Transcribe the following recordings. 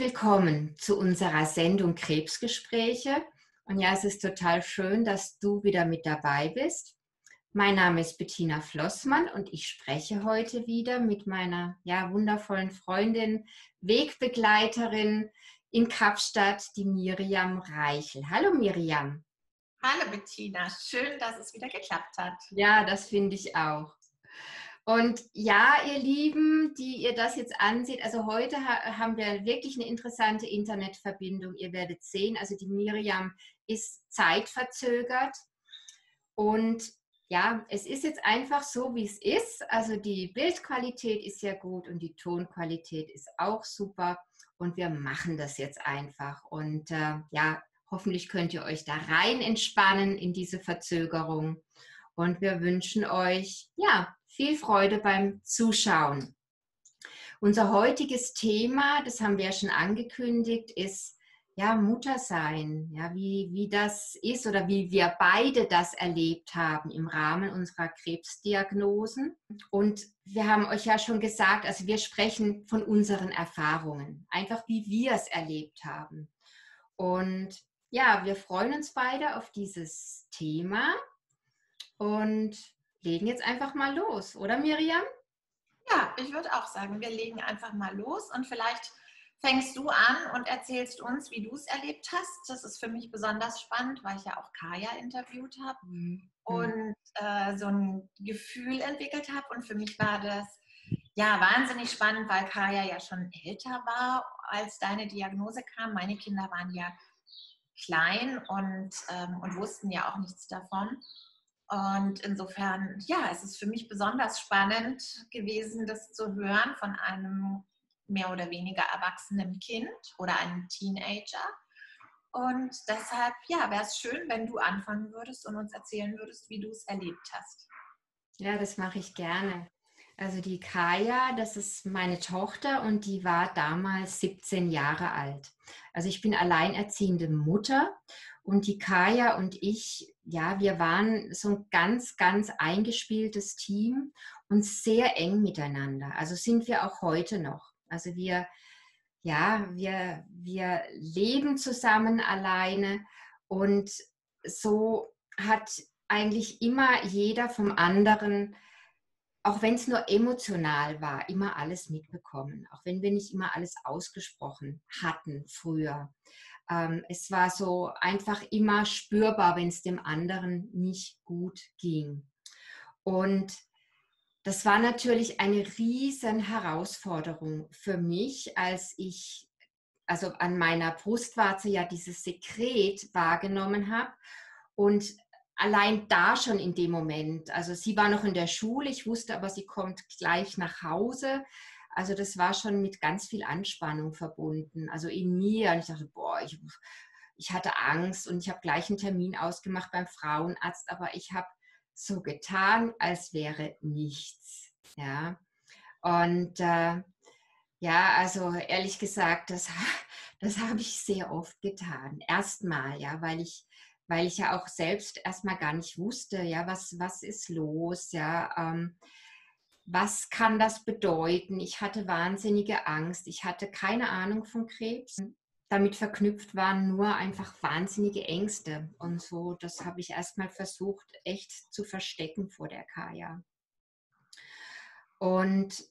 willkommen zu unserer Sendung Krebsgespräche. Und ja, es ist total schön, dass du wieder mit dabei bist. Mein Name ist Bettina Flossmann und ich spreche heute wieder mit meiner ja, wundervollen Freundin, Wegbegleiterin in Kapstadt, die Miriam Reichel. Hallo Miriam. Hallo Bettina, schön, dass es wieder geklappt hat. Ja, das finde ich auch. Und ja, ihr Lieben, die ihr das jetzt ansieht, also heute ha haben wir wirklich eine interessante Internetverbindung. Ihr werdet sehen, also die Miriam ist zeitverzögert. Und ja, es ist jetzt einfach so, wie es ist. Also die Bildqualität ist ja gut und die Tonqualität ist auch super. Und wir machen das jetzt einfach. Und äh, ja, hoffentlich könnt ihr euch da rein entspannen in diese Verzögerung. Und wir wünschen euch, ja, viel Freude beim Zuschauen. Unser heutiges Thema, das haben wir ja schon angekündigt, ist ja Mutter sein, ja, wie, wie das ist oder wie wir beide das erlebt haben im Rahmen unserer Krebsdiagnosen. Und wir haben euch ja schon gesagt, also wir sprechen von unseren Erfahrungen, einfach wie wir es erlebt haben. Und ja, wir freuen uns beide auf dieses Thema und legen jetzt einfach mal los, oder Miriam? Ja, ich würde auch sagen, wir legen einfach mal los und vielleicht fängst du an und erzählst uns, wie du es erlebt hast. Das ist für mich besonders spannend, weil ich ja auch Kaya interviewt habe mhm. und äh, so ein Gefühl entwickelt habe. Und für mich war das ja wahnsinnig spannend, weil Kaya ja schon älter war, als deine Diagnose kam. Meine Kinder waren ja klein und, ähm, und wussten ja auch nichts davon. Und insofern, ja, es ist für mich besonders spannend gewesen, das zu hören von einem mehr oder weniger erwachsenen Kind oder einem Teenager. Und deshalb, ja, wäre es schön, wenn du anfangen würdest und uns erzählen würdest, wie du es erlebt hast. Ja, das mache ich gerne. Also die Kaya, das ist meine Tochter und die war damals 17 Jahre alt. Also ich bin alleinerziehende Mutter und die Kaya und ich, ja, wir waren so ein ganz, ganz eingespieltes Team und sehr eng miteinander. Also sind wir auch heute noch. Also wir, ja, wir, wir leben zusammen alleine und so hat eigentlich immer jeder vom anderen, auch wenn es nur emotional war, immer alles mitbekommen. Auch wenn wir nicht immer alles ausgesprochen hatten früher ähm, es war so einfach immer spürbar, wenn es dem anderen nicht gut ging. Und das war natürlich eine riesen Herausforderung für mich, als ich also an meiner Brustwarze ja dieses Sekret wahrgenommen habe und allein da schon in dem Moment, also sie war noch in der Schule, ich wusste aber, sie kommt gleich nach Hause. Also das war schon mit ganz viel Anspannung verbunden. Also in mir. Und ich dachte, boah, ich, ich hatte Angst und ich habe gleich einen Termin ausgemacht beim Frauenarzt, aber ich habe so getan, als wäre nichts. Ja. Und äh, ja, also ehrlich gesagt, das, das habe ich sehr oft getan. Erstmal, ja, weil ich, weil ich ja auch selbst erstmal gar nicht wusste, ja, was, was ist los, ja. Ähm, was kann das bedeuten? Ich hatte wahnsinnige Angst. Ich hatte keine Ahnung von Krebs. Damit verknüpft waren nur einfach wahnsinnige Ängste. Und so, das habe ich erstmal versucht, echt zu verstecken vor der Kaya. Und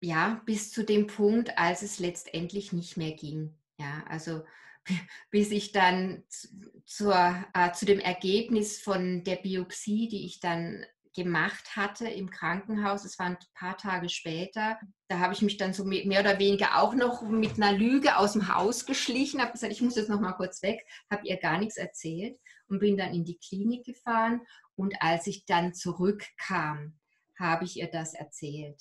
ja, bis zu dem Punkt, als es letztendlich nicht mehr ging. Ja, also bis ich dann zur, äh, zu dem Ergebnis von der Biopsie, die ich dann gemacht hatte im Krankenhaus. Es waren ein paar Tage später. Da habe ich mich dann so mehr oder weniger auch noch mit einer Lüge aus dem Haus geschlichen, habe gesagt, ich muss jetzt noch mal kurz weg, habe ihr gar nichts erzählt und bin dann in die Klinik gefahren. Und als ich dann zurückkam, habe ich ihr das erzählt.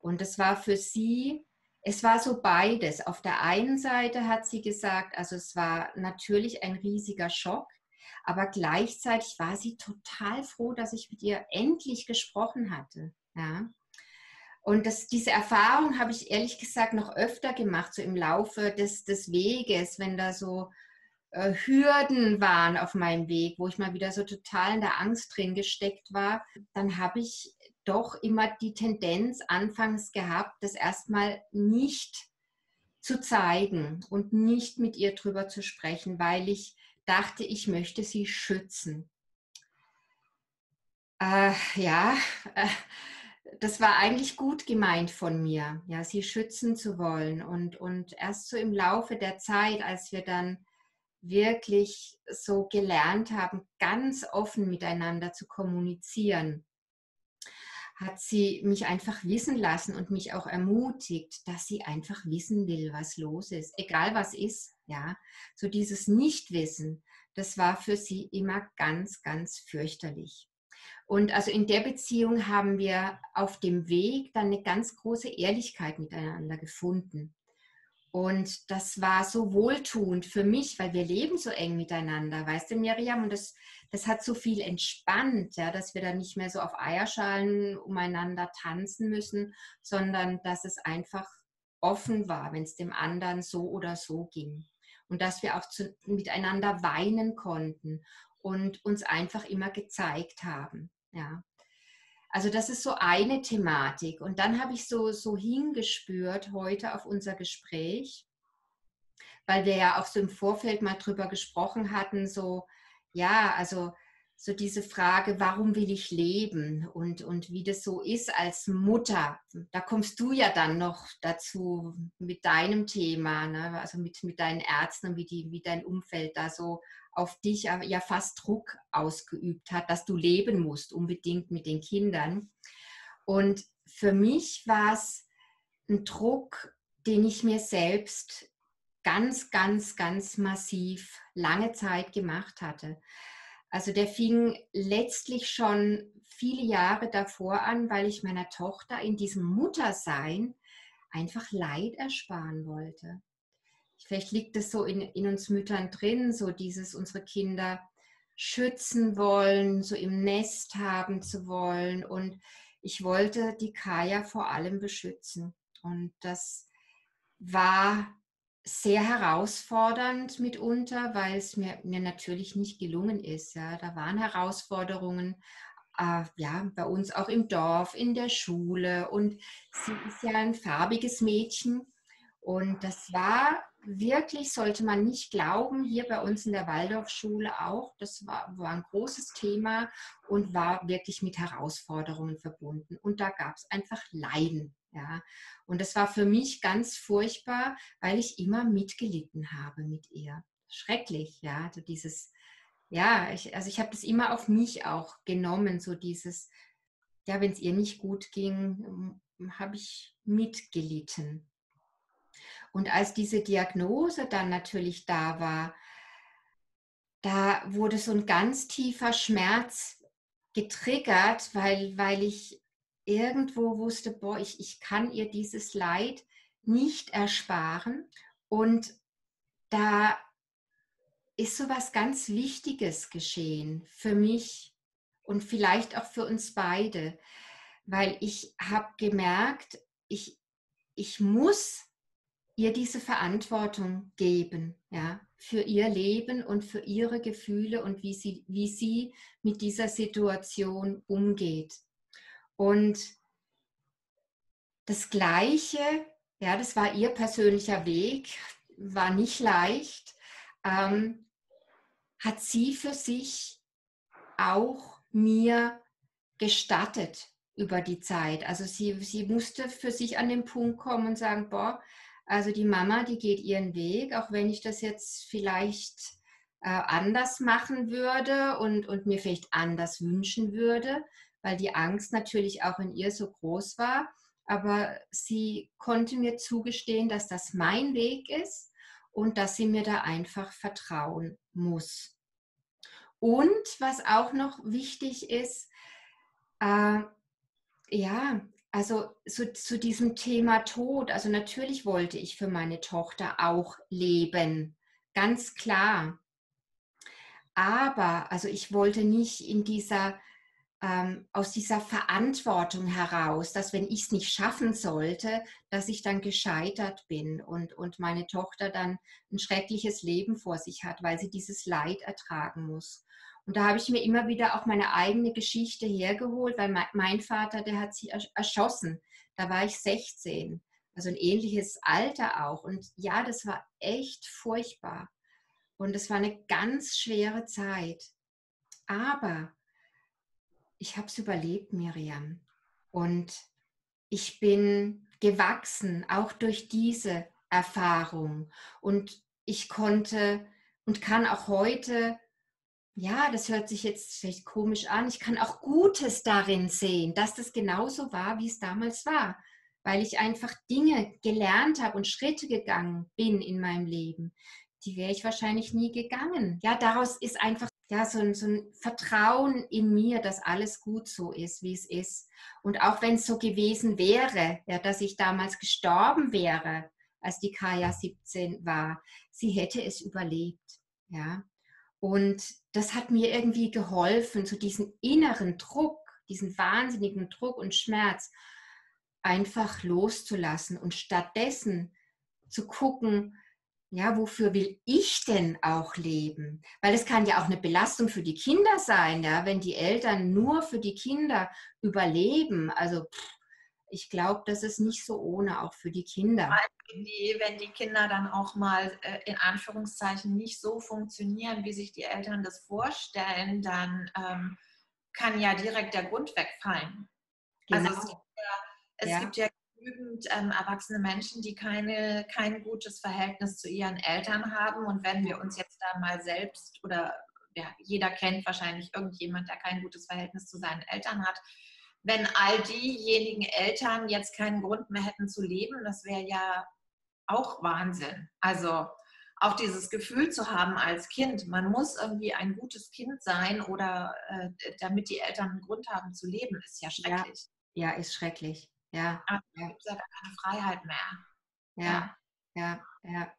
Und das war für sie, es war so beides. Auf der einen Seite hat sie gesagt, also es war natürlich ein riesiger Schock, aber gleichzeitig war sie total froh, dass ich mit ihr endlich gesprochen hatte. Ja. Und das, diese Erfahrung habe ich ehrlich gesagt noch öfter gemacht, so im Laufe des, des Weges, wenn da so äh, Hürden waren auf meinem Weg, wo ich mal wieder so total in der Angst drin gesteckt war, dann habe ich doch immer die Tendenz anfangs gehabt, das erstmal nicht zu zeigen und nicht mit ihr drüber zu sprechen, weil ich dachte, ich möchte sie schützen. Äh, ja, äh, das war eigentlich gut gemeint von mir, ja, sie schützen zu wollen. Und, und erst so im Laufe der Zeit, als wir dann wirklich so gelernt haben, ganz offen miteinander zu kommunizieren, hat sie mich einfach wissen lassen und mich auch ermutigt, dass sie einfach wissen will, was los ist, egal was ist. Ja, so dieses Nichtwissen, das war für sie immer ganz, ganz fürchterlich. Und also in der Beziehung haben wir auf dem Weg dann eine ganz große Ehrlichkeit miteinander gefunden. Und das war so wohltuend für mich, weil wir leben so eng miteinander, weißt du, Miriam? Und das, das hat so viel entspannt, ja, dass wir da nicht mehr so auf Eierschalen umeinander tanzen müssen, sondern dass es einfach offen war, wenn es dem anderen so oder so ging. Und dass wir auch zu, miteinander weinen konnten und uns einfach immer gezeigt haben. Ja. Also das ist so eine Thematik. Und dann habe ich so, so hingespürt heute auf unser Gespräch, weil wir ja auch so im Vorfeld mal drüber gesprochen hatten, so, ja, also so diese Frage, warum will ich leben und, und wie das so ist als Mutter. Da kommst du ja dann noch dazu mit deinem Thema, ne? also mit, mit deinen Ärzten und wie, die, wie dein Umfeld da so auf dich ja fast Druck ausgeübt hat, dass du leben musst, unbedingt mit den Kindern. Und für mich war es ein Druck, den ich mir selbst ganz, ganz, ganz massiv lange Zeit gemacht hatte. Also der fing letztlich schon viele Jahre davor an, weil ich meiner Tochter in diesem Muttersein einfach Leid ersparen wollte vielleicht liegt es so in, in uns Müttern drin, so dieses unsere Kinder schützen wollen, so im Nest haben zu wollen. Und ich wollte die Kaya vor allem beschützen. Und das war sehr herausfordernd mitunter, weil es mir, mir natürlich nicht gelungen ist. Ja. Da waren Herausforderungen, äh, ja, bei uns auch im Dorf, in der Schule. Und sie ist ja ein farbiges Mädchen. Und das war wirklich sollte man nicht glauben, hier bei uns in der Waldorfschule auch, das war, war ein großes Thema und war wirklich mit Herausforderungen verbunden. Und da gab es einfach Leiden. Ja. Und das war für mich ganz furchtbar, weil ich immer mitgelitten habe mit ihr. Schrecklich, ja, also dieses, ja, ich, also ich habe das immer auf mich auch genommen, so dieses, ja, wenn es ihr nicht gut ging, habe ich mitgelitten. Und als diese Diagnose dann natürlich da war, da wurde so ein ganz tiefer Schmerz getriggert, weil, weil ich irgendwo wusste, boah, ich, ich kann ihr dieses Leid nicht ersparen. Und da ist so was ganz Wichtiges geschehen für mich und vielleicht auch für uns beide, weil ich habe gemerkt, ich, ich muss ihr diese Verantwortung geben, ja, für ihr Leben und für ihre Gefühle und wie sie, wie sie mit dieser Situation umgeht. Und das Gleiche, ja, das war ihr persönlicher Weg, war nicht leicht, ähm, hat sie für sich auch mir gestattet über die Zeit. Also sie, sie musste für sich an den Punkt kommen und sagen, boah, also die Mama, die geht ihren Weg, auch wenn ich das jetzt vielleicht äh, anders machen würde und, und mir vielleicht anders wünschen würde, weil die Angst natürlich auch in ihr so groß war. Aber sie konnte mir zugestehen, dass das mein Weg ist und dass sie mir da einfach vertrauen muss. Und was auch noch wichtig ist, äh, ja, also zu, zu diesem Thema Tod, also natürlich wollte ich für meine Tochter auch leben, ganz klar. Aber also ich wollte nicht in dieser ähm, aus dieser Verantwortung heraus, dass wenn ich es nicht schaffen sollte, dass ich dann gescheitert bin und, und meine Tochter dann ein schreckliches Leben vor sich hat, weil sie dieses Leid ertragen muss. Und da habe ich mir immer wieder auch meine eigene Geschichte hergeholt, weil mein Vater, der hat sie erschossen. Da war ich 16. Also ein ähnliches Alter auch. Und ja, das war echt furchtbar. Und es war eine ganz schwere Zeit. Aber ich habe es überlebt, Miriam. Und ich bin gewachsen, auch durch diese Erfahrung. Und ich konnte und kann auch heute, ja, das hört sich jetzt vielleicht komisch an, ich kann auch Gutes darin sehen, dass das genauso war, wie es damals war, weil ich einfach Dinge gelernt habe und Schritte gegangen bin in meinem Leben, die wäre ich wahrscheinlich nie gegangen. Ja, daraus ist einfach ja, so ein, so ein Vertrauen in mir, dass alles gut so ist, wie es ist. Und auch wenn es so gewesen wäre, ja, dass ich damals gestorben wäre, als die Kaya 17 war, sie hätte es überlebt. Ja. Und das hat mir irgendwie geholfen, so diesen inneren Druck, diesen wahnsinnigen Druck und Schmerz einfach loszulassen und stattdessen zu gucken, ja, wofür will ich denn auch leben? Weil es kann ja auch eine Belastung für die Kinder sein, ja, wenn die Eltern nur für die Kinder überleben. Also ich glaube, das ist nicht so ohne auch für die Kinder. Wenn die, wenn die Kinder dann auch mal äh, in Anführungszeichen nicht so funktionieren, wie sich die Eltern das vorstellen, dann ähm, kann ja direkt der Grund wegfallen. Genau. Also es gibt ja, es ja. Gibt ja genügend ähm, erwachsene Menschen, die keine, kein gutes Verhältnis zu ihren Eltern haben. Und wenn wir uns jetzt da mal selbst oder ja, jeder kennt wahrscheinlich irgendjemand, der kein gutes Verhältnis zu seinen Eltern hat. Wenn all diejenigen Eltern jetzt keinen Grund mehr hätten zu leben, das wäre ja auch Wahnsinn. Also auch dieses Gefühl zu haben als Kind, man muss irgendwie ein gutes Kind sein oder äh, damit die Eltern einen Grund haben zu leben, ist ja schrecklich. Ja, ja ist schrecklich. Ja. Aber ja. gibt ja keine Freiheit mehr. Ja, ja, ja.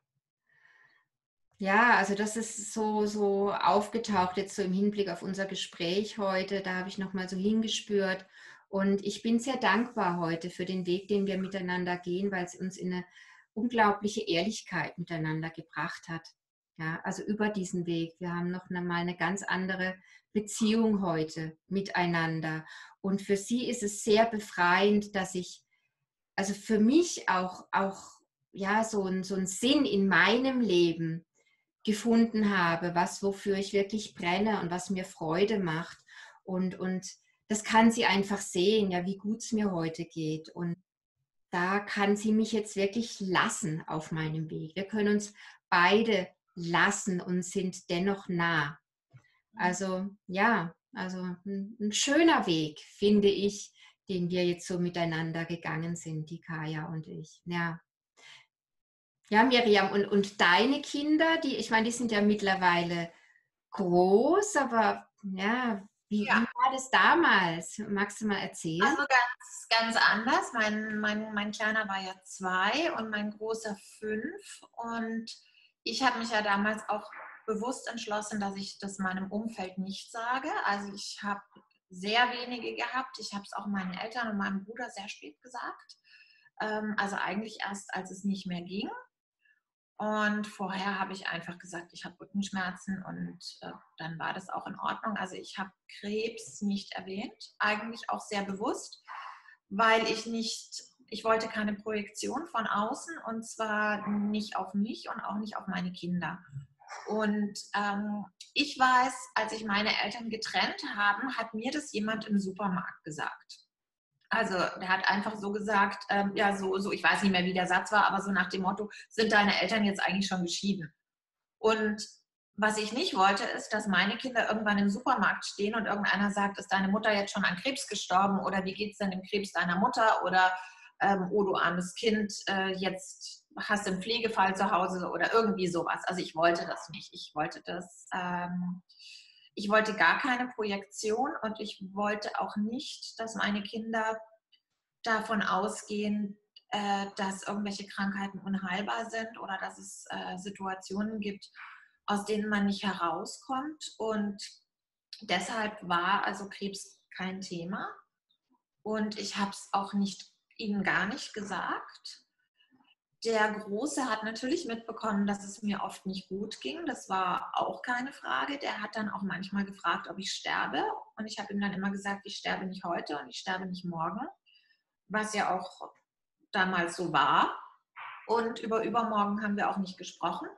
Ja, also das ist so, so aufgetaucht jetzt so im Hinblick auf unser Gespräch heute. Da habe ich nochmal so hingespürt. Und ich bin sehr dankbar heute für den Weg, den wir miteinander gehen, weil es uns in eine unglaubliche Ehrlichkeit miteinander gebracht hat. Ja, also über diesen Weg. Wir haben noch mal eine ganz andere Beziehung heute miteinander. Und für sie ist es sehr befreiend, dass ich, also für mich auch, auch ja, so, ein, so einen Sinn in meinem Leben gefunden habe, was wofür ich wirklich brenne und was mir Freude macht. Und, und das kann sie einfach sehen, ja, wie gut es mir heute geht. Und da kann sie mich jetzt wirklich lassen auf meinem Weg. Wir können uns beide lassen und sind dennoch nah. Also ja, also ein, ein, schöner Weg, finde ich, den wir jetzt so miteinander gegangen sind, die Kaya und ich. Ja. Ja, Miriam, und, und deine Kinder, die, ich meine, die sind ja mittlerweile groß, aber ja, wie, ja. wie, war das damals? Magst du mal erzählen? Also ganz, ganz anders. Mein, mein, mein Kleiner war ja zwei und mein Großer fünf. Und ich habe mich ja damals auch bewusst entschlossen, dass ich das meinem Umfeld nicht sage. Also ich habe sehr wenige gehabt. Ich habe es auch meinen Eltern und meinem Bruder sehr spät gesagt. Ähm, also eigentlich erst, als es nicht mehr ging. Und vorher habe ich einfach gesagt, ich habe Rückenschmerzen und äh, dann war das auch in Ordnung. Also ich habe Krebs nicht erwähnt, eigentlich auch sehr bewusst, weil ich nicht, ich wollte keine Projektion von außen und zwar nicht auf mich und auch nicht auf meine Kinder. Und ähm, ich weiß, als ich meine Eltern getrennt haben, hat mir das jemand im Supermarkt gesagt. Also der hat einfach so gesagt, ähm, ja, so, so, ich weiß nicht mehr, wie der Satz war, aber so nach dem Motto, sind deine Eltern jetzt eigentlich schon geschieden? Und was ich nicht wollte, ist, dass meine Kinder irgendwann im Supermarkt stehen und irgendeiner sagt, ist deine Mutter jetzt schon an Krebs gestorben oder wie geht es denn dem Krebs deiner Mutter oder ähm, oh du armes Kind, äh, jetzt hast du einen Pflegefall zu Hause oder irgendwie sowas. Also ich wollte das nicht. Ich wollte das, ähm, ich wollte gar keine Projektion und ich wollte auch nicht, dass meine Kinder davon ausgehen, äh, dass irgendwelche Krankheiten unheilbar sind oder dass es äh, Situationen gibt, aus denen man nicht herauskommt. Und deshalb war also Krebs kein Thema. Und ich habe es auch nicht ihnen gar nicht gesagt. Der Große hat natürlich mitbekommen, dass es mir oft nicht gut ging. Das war auch keine Frage. Der hat dann auch manchmal gefragt, ob ich sterbe. Und ich habe ihm dann immer gesagt, ich sterbe nicht heute und ich sterbe nicht morgen. Was ja auch damals so war. Und über übermorgen haben wir auch nicht gesprochen.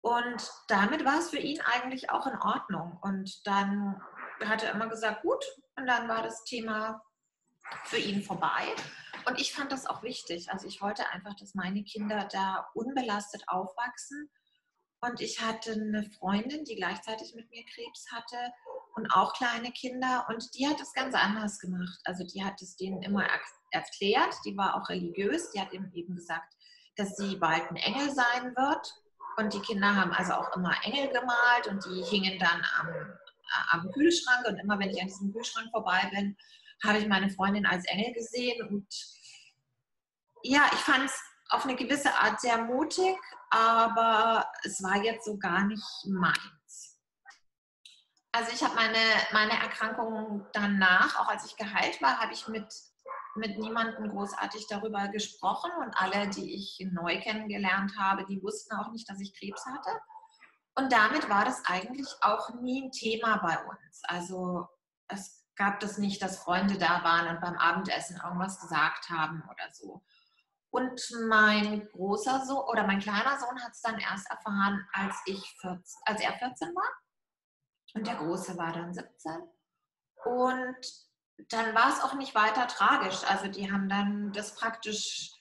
Und damit war es für ihn eigentlich auch in Ordnung. Und dann hat er immer gesagt, gut. Und dann war das Thema für ihn vorbei. Und ich fand das auch wichtig. Also ich wollte einfach, dass meine Kinder da unbelastet aufwachsen. Und ich hatte eine Freundin, die gleichzeitig mit mir Krebs hatte und auch kleine Kinder. Und die hat es ganz anders gemacht. Also die hat es denen immer erklärt. Die war auch religiös. Die hat eben gesagt, dass sie bald ein Engel sein wird. Und die Kinder haben also auch immer Engel gemalt und die hingen dann am, am Kühlschrank. Und immer wenn ich an diesem Kühlschrank vorbei bin, habe ich meine Freundin als Engel gesehen. Und ja, ich fand es auf eine gewisse Art sehr mutig, aber es war jetzt so gar nicht meins. Also ich habe meine, meine Erkrankung danach, auch als ich geheilt war, habe ich mit, mit niemandem großartig darüber gesprochen und alle, die ich neu kennengelernt habe, die wussten auch nicht, dass ich Krebs hatte. Und damit war das eigentlich auch nie ein Thema bei uns. Also es gab das nicht, dass Freunde da waren und beim Abendessen irgendwas gesagt haben oder so. Und mein großer Sohn oder mein kleiner Sohn hat es dann erst erfahren, als, ich 14, als er 14 war. Und der große war dann 17. Und dann war es auch nicht weiter tragisch. Also die haben dann das praktisch,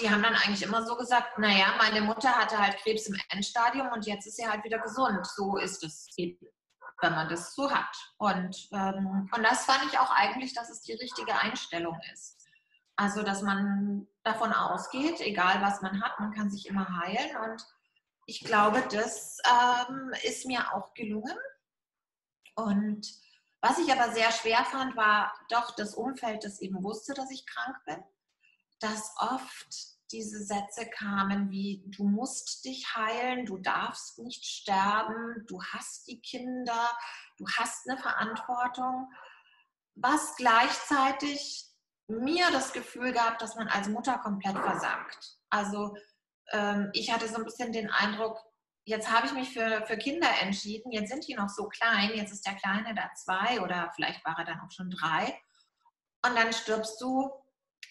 die haben dann eigentlich immer so gesagt, naja, meine Mutter hatte halt Krebs im Endstadium und jetzt ist sie halt wieder gesund. So ist es eben wenn man das so hat. Und, ähm, und das fand ich auch eigentlich, dass es die richtige Einstellung ist. Also, dass man davon ausgeht, egal was man hat, man kann sich immer heilen. Und ich glaube, das ähm, ist mir auch gelungen. Und was ich aber sehr schwer fand, war doch das Umfeld, das eben wusste, dass ich krank bin. Dass oft diese Sätze kamen wie, du musst dich heilen, du darfst nicht sterben, du hast die Kinder, du hast eine Verantwortung, was gleichzeitig mir das Gefühl gab, dass man als Mutter komplett versagt. Also ähm, ich hatte so ein bisschen den Eindruck, jetzt habe ich mich für, für Kinder entschieden, jetzt sind die noch so klein, jetzt ist der Kleine da zwei oder vielleicht war er dann auch schon drei und dann stirbst du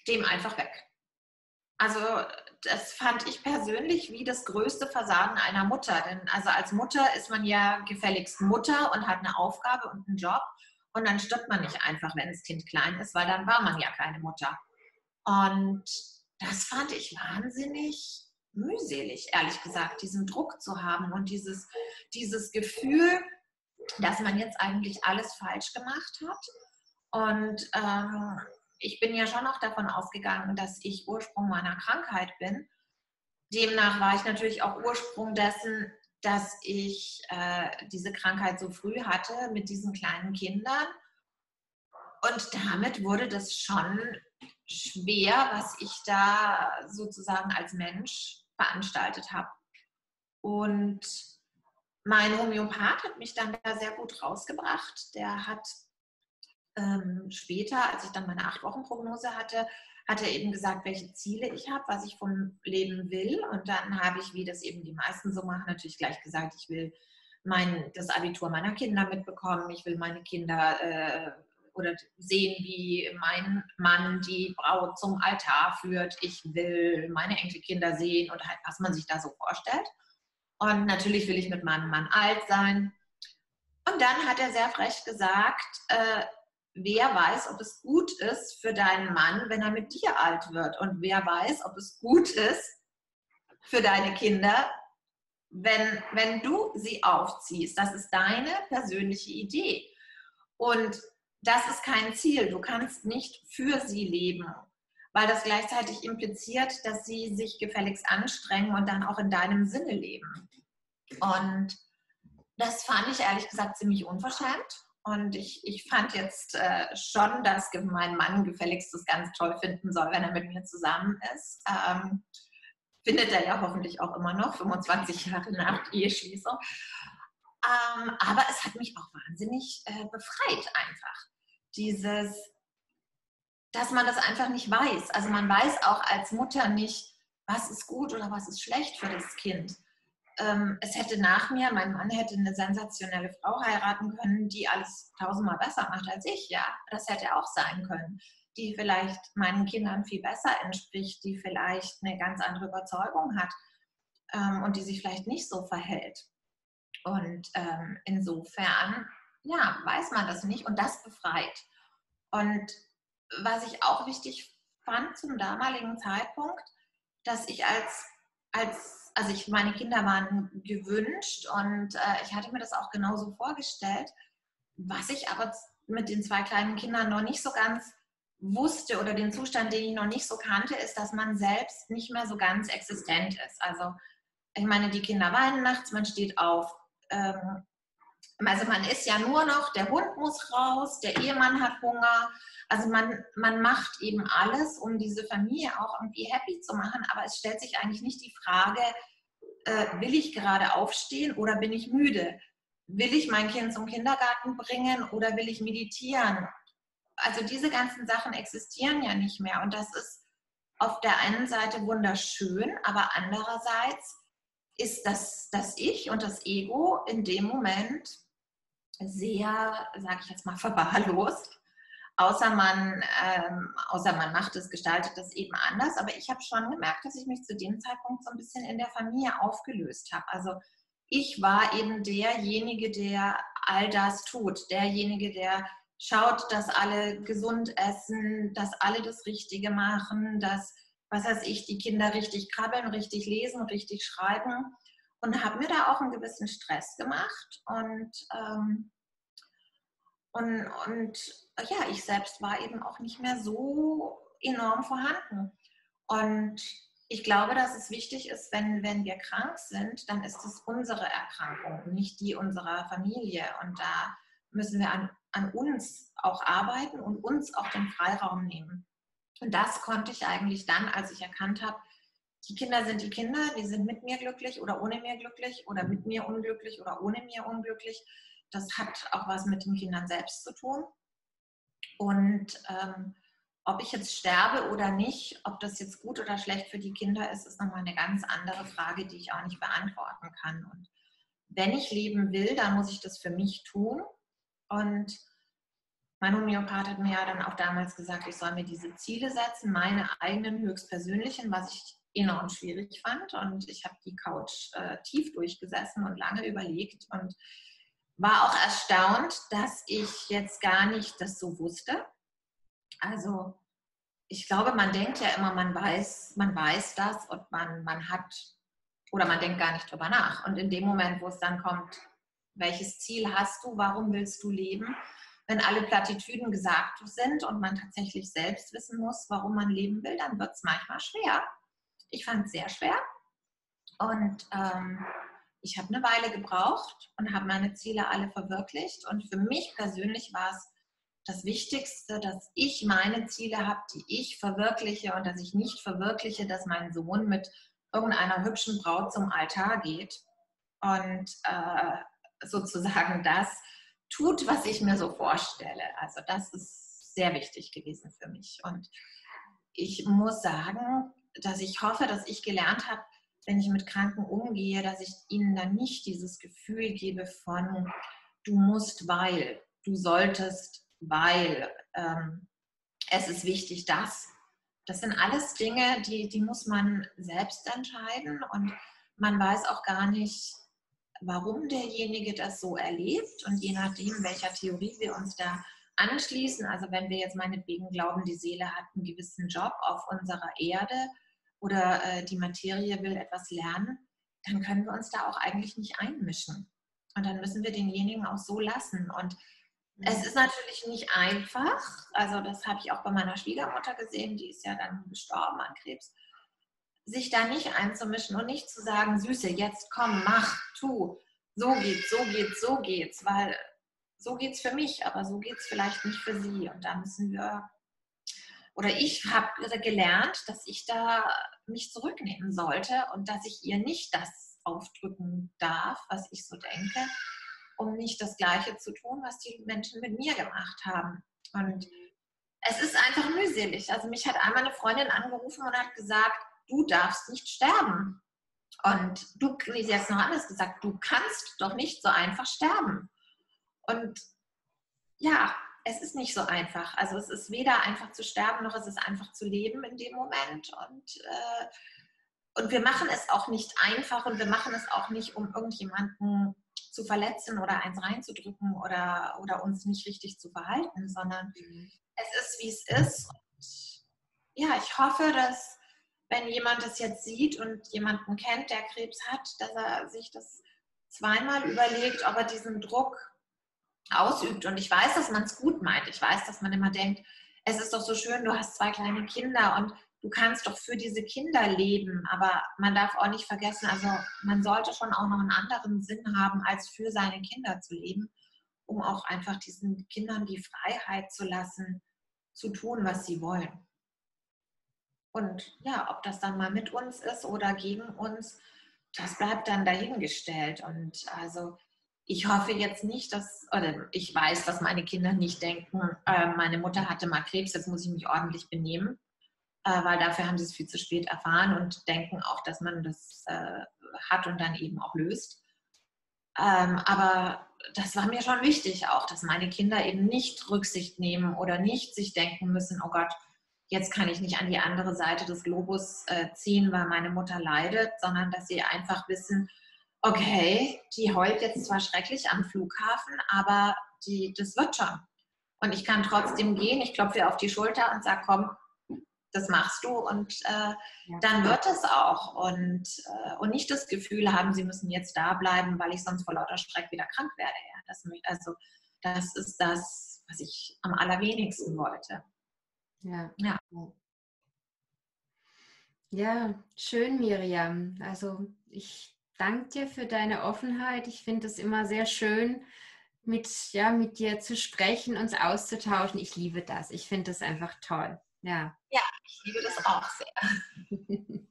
dem einfach weg. Also das fand ich persönlich wie das größte Versagen einer Mutter. Denn also als Mutter ist man ja gefälligst Mutter und hat eine Aufgabe und einen Job. Und dann stirbt man nicht einfach, wenn das Kind klein ist, weil dann war man ja keine Mutter. Und das fand ich wahnsinnig mühselig, ehrlich gesagt, diesen Druck zu haben und dieses, dieses Gefühl, dass man jetzt eigentlich alles falsch gemacht hat. Und ähm, ich bin ja schon noch davon ausgegangen, dass ich Ursprung meiner Krankheit bin. Demnach war ich natürlich auch Ursprung dessen, dass ich äh, diese Krankheit so früh hatte mit diesen kleinen Kindern. Und damit wurde das schon schwer, was ich da sozusagen als Mensch veranstaltet habe. Und mein Homöopath hat mich dann da sehr gut rausgebracht. Der hat ähm, später, als ich dann meine acht Wochen Prognose hatte, hat er eben gesagt, welche Ziele ich habe, was ich vom Leben will. Und dann habe ich, wie das eben die meisten so machen, natürlich gleich gesagt, ich will mein, das Abitur meiner Kinder mitbekommen, ich will meine Kinder äh, oder sehen, wie mein Mann die Braut zum Altar führt. Ich will meine Enkelkinder sehen und halt, was man sich da so vorstellt. Und natürlich will ich mit meinem Mann alt sein. Und dann hat er sehr frech gesagt, äh, wer weiß, ob es gut ist für deinen Mann, wenn er mit dir alt wird. Und wer weiß, ob es gut ist für deine Kinder, wenn, wenn du sie aufziehst. Das ist deine persönliche Idee. Und das ist kein Ziel. Du kannst nicht für sie leben, weil das gleichzeitig impliziert, dass sie sich gefälligst anstrengen und dann auch in deinem Sinne leben. Und das fand ich ehrlich gesagt ziemlich unverschämt. Und ich, ich fand jetzt äh, schon, dass mein Mann gefälligst das ganz toll finden soll, wenn er mit mir zusammen ist. Ähm, findet er ja hoffentlich auch immer noch, 25 Jahre nach Eheschließung. Ähm, aber es hat mich auch wahnsinnig äh, befreit einfach. Dieses, dass man das einfach nicht weiß. Also man weiß auch als Mutter nicht, was ist gut oder was ist schlecht für das Kind ähm, es hätte nach mir, mein Mann hätte eine sensationelle Frau heiraten können, die alles tausendmal besser macht als ich, ja, das hätte auch sein können. die vielleicht meinen Kindern viel besser entspricht, die vielleicht eine ganz andere Überzeugung hat ähm, und die sich vielleicht nicht so verhält. Und ähm, insofern, ja, weiß man das nicht und das befreit. Und was ich auch wichtig fand zum damaligen Zeitpunkt, dass ich als, als also ich, meine Kinder waren gewünscht und äh, ich hatte mir das auch genauso vorgestellt. Was ich aber mit den zwei kleinen Kindern noch nicht so ganz wusste oder den Zustand, den ich noch nicht so kannte, ist, dass man selbst nicht mehr so ganz existent ist. Also ich meine, die Kinder weinen nachts, man steht auf. Ähm, also man ist ja nur noch, der Hund muss raus, der Ehemann hat Hunger. Also man, man macht eben alles, um diese Familie auch irgendwie happy zu machen, aber es stellt sich eigentlich nicht die Frage, äh, will ich gerade aufstehen oder bin ich müde? Will ich mein Kind zum Kindergarten bringen oder will ich meditieren? Also diese ganzen Sachen existieren ja nicht mehr und das ist auf der einen Seite wunderschön, aber andererseits ist das, das Ich und das Ego in dem Moment sehr, sage ich jetzt mal, verwahrlost. Außer man, ähm, außer man macht es, gestaltet es eben anders. Aber ich habe schon gemerkt, dass ich mich zu dem Zeitpunkt so ein bisschen in der Familie aufgelöst habe. Also ich war eben derjenige, der all das tut, derjenige, der schaut, dass alle gesund essen, dass alle das Richtige machen, dass, was weiß ich, die Kinder richtig krabbeln, richtig lesen, richtig schreiben und habe mir da auch einen gewissen Stress gemacht und, ähm, und, und ja, ich selbst war eben auch nicht mehr so enorm vorhanden. Und ich glaube, dass es wichtig ist, wenn, wenn wir krank sind, dann ist es unsere Erkrankung, nicht die unserer Familie. Und da müssen wir an, an uns auch arbeiten und uns auch den Freiraum nehmen. Und das konnte ich eigentlich dann, als ich erkannt habe, die Kinder sind die Kinder, die sind mit mir glücklich oder ohne mir glücklich oder mit mir unglücklich oder ohne mir unglücklich. Das hat auch was mit den Kindern selbst zu tun. Und ähm, ob ich jetzt sterbe oder nicht, ob das jetzt gut oder schlecht für die Kinder ist, ist nochmal eine ganz andere Frage, die ich auch nicht beantworten kann. Und wenn ich leben will, dann muss ich das für mich tun. Und mein Homöopath hat mir ja dann auch damals gesagt, ich soll mir diese Ziele setzen, meine eigenen höchstpersönlichen, was ich enorm schwierig fand. Und ich habe die Couch äh, tief durchgesessen und lange überlegt und war auch erstaunt, dass ich jetzt gar nicht das so wusste. Also ich glaube, man denkt ja immer, man weiß, man weiß das und man, man hat oder man denkt gar nicht drüber nach. Und in dem Moment, wo es dann kommt, welches Ziel hast du, warum willst du leben, wenn alle Plattitüden gesagt sind und man tatsächlich selbst wissen muss, warum man leben will, dann wird es manchmal schwer. Ich fand es sehr schwer und ähm, ich habe eine Weile gebraucht und habe meine Ziele alle verwirklicht. Und für mich persönlich war es das Wichtigste, dass ich meine Ziele habe, die ich verwirkliche und dass ich nicht verwirkliche, dass mein Sohn mit irgendeiner hübschen Braut zum Altar geht und äh, sozusagen das tut, was ich mir so vorstelle. Also das ist sehr wichtig gewesen für mich. Und ich muss sagen, dass ich hoffe, dass ich gelernt habe, wenn ich mit Kranken umgehe, dass ich ihnen dann nicht dieses Gefühl gebe von, du musst, weil, du solltest, weil, ähm, es ist wichtig, dass. Das sind alles Dinge, die, die muss man selbst entscheiden und man weiß auch gar nicht, warum derjenige das so erlebt und je nachdem, welcher Theorie wir uns da anschließen, also wenn wir jetzt meinetwegen glauben, die Seele hat einen gewissen Job auf unserer Erde, oder äh, die Materie will etwas lernen, dann können wir uns da auch eigentlich nicht einmischen. Und dann müssen wir denjenigen auch so lassen. Und es ist natürlich nicht einfach, also das habe ich auch bei meiner Schwiegermutter gesehen, die ist ja dann gestorben an Krebs, sich da nicht einzumischen und nicht zu sagen, Süße, jetzt komm, mach, tu, so geht's, so geht's, so geht's, weil so geht's für mich, aber so geht's vielleicht nicht für sie. Und da müssen wir oder ich habe gelernt, dass ich da mich zurücknehmen sollte und dass ich ihr nicht das aufdrücken darf, was ich so denke, um nicht das Gleiche zu tun, was die Menschen mit mir gemacht haben. Und es ist einfach mühselig. Also mich hat einmal eine Freundin angerufen und hat gesagt, du darfst nicht sterben. Und du, sie hat es noch anders gesagt, du kannst doch nicht so einfach sterben. Und ja, es ist nicht so einfach. Also es ist weder einfach zu sterben, noch ist es einfach zu leben in dem Moment. Und, äh, und wir machen es auch nicht einfach und wir machen es auch nicht, um irgendjemanden zu verletzen oder eins reinzudrücken oder, oder uns nicht richtig zu verhalten, sondern mhm. es ist, wie es ist. Und ja, ich hoffe, dass wenn jemand das jetzt sieht und jemanden kennt, der Krebs hat, dass er sich das zweimal überlegt, ob er diesen Druck ausübt. Und ich weiß, dass man es gut meint. Ich weiß, dass man immer denkt, es ist doch so schön, du hast zwei kleine Kinder und du kannst doch für diese Kinder leben. Aber man darf auch nicht vergessen, also man sollte schon auch noch einen anderen Sinn haben, als für seine Kinder zu leben, um auch einfach diesen Kindern die Freiheit zu lassen, zu tun, was sie wollen. Und ja, ob das dann mal mit uns ist oder gegen uns, das bleibt dann dahingestellt. Und also ich hoffe jetzt nicht, dass, oder ich weiß, dass meine Kinder nicht denken, äh, meine Mutter hatte mal Krebs, jetzt muss ich mich ordentlich benehmen, äh, weil dafür haben sie es viel zu spät erfahren und denken auch, dass man das äh, hat und dann eben auch löst. Ähm, aber das war mir schon wichtig auch, dass meine Kinder eben nicht Rücksicht nehmen oder nicht sich denken müssen, oh Gott, jetzt kann ich nicht an die andere Seite des Globus äh, ziehen, weil meine Mutter leidet, sondern dass sie einfach wissen, okay, die heult jetzt zwar schrecklich am Flughafen, aber die, das wird schon. Und ich kann trotzdem gehen, ich klopfe ihr auf die Schulter und sage, komm, das machst du und äh, dann wird es auch. Und, äh, und nicht das Gefühl haben, sie müssen jetzt da bleiben, weil ich sonst vor lauter Schreck wieder krank werde. Ja, das, also das ist das, was ich am allerwenigsten wollte. Ja. ja. Ja, schön, Miriam. Also ich danke dir für deine Offenheit. Ich finde es immer sehr schön, mit, ja, mit dir zu sprechen, uns auszutauschen. Ich liebe das. Ich finde das einfach toll. Ja. ja, ich liebe das auch sehr.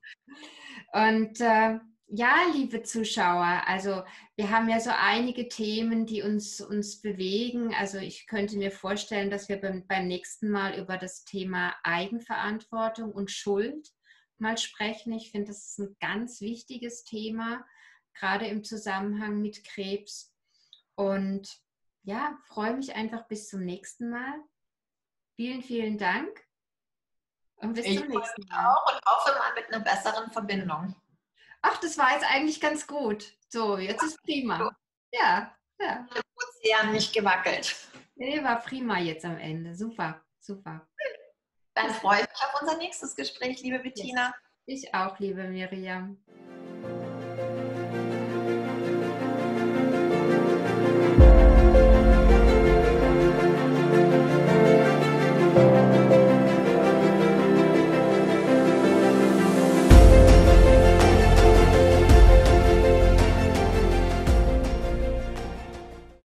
Und äh, ja, liebe Zuschauer, also wir haben ja so einige Themen, die uns, uns bewegen. Also ich könnte mir vorstellen, dass wir beim, beim nächsten Mal über das Thema Eigenverantwortung und Schuld mal sprechen. Ich finde, das ist ein ganz wichtiges Thema gerade im Zusammenhang mit Krebs. Und ja, freue mich einfach bis zum nächsten Mal. Vielen, vielen Dank. Und bis ich zum nächsten Mal. Auch und hoffe mal mit einer besseren Verbindung. Ach, das war jetzt eigentlich ganz gut. So, jetzt ist prima. Ja, ja. Ozean nicht gewackelt. Nee, war prima jetzt am Ende. Super, super. Dann freue ich mich auf unser nächstes Gespräch, liebe Bettina. Ich auch, liebe Miriam.